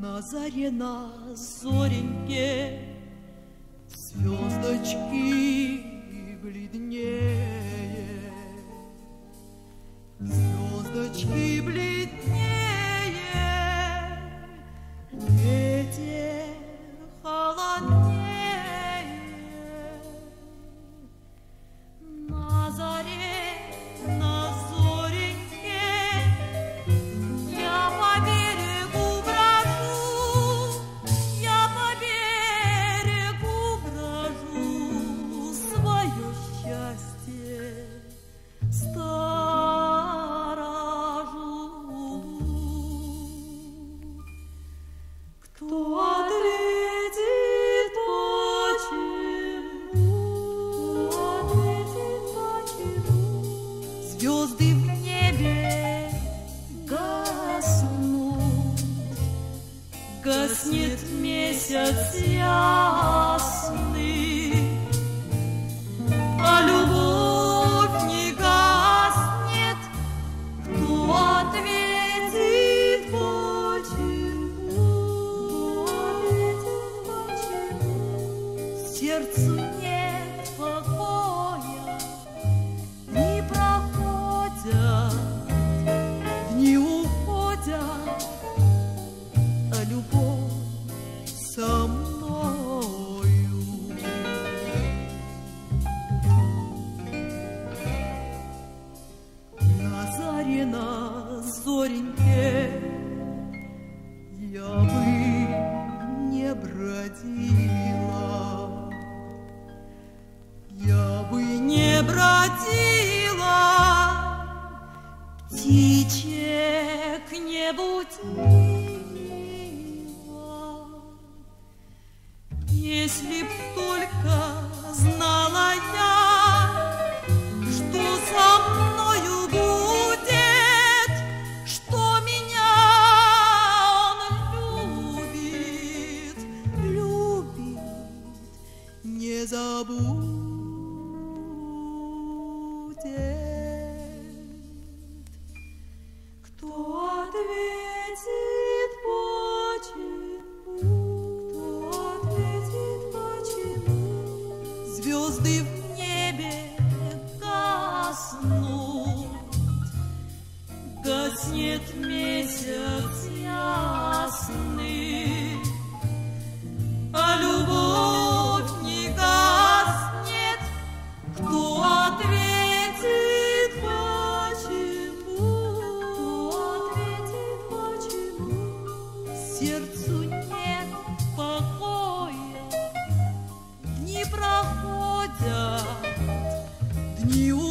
На заре на зореньке. Звездочки Гаснет месяц ясный, А любовь не гаснет, кто ответит, почему? Ответит, почему? Сердцу бродила Я бы не бродила Птичек не будила. Если б только забудет. Кто ответит, почему? Кто ответит, почему? Звезды в небе гаснут, Гаснет месяц сердцу нет покоя. Дни проходят, дни уходят.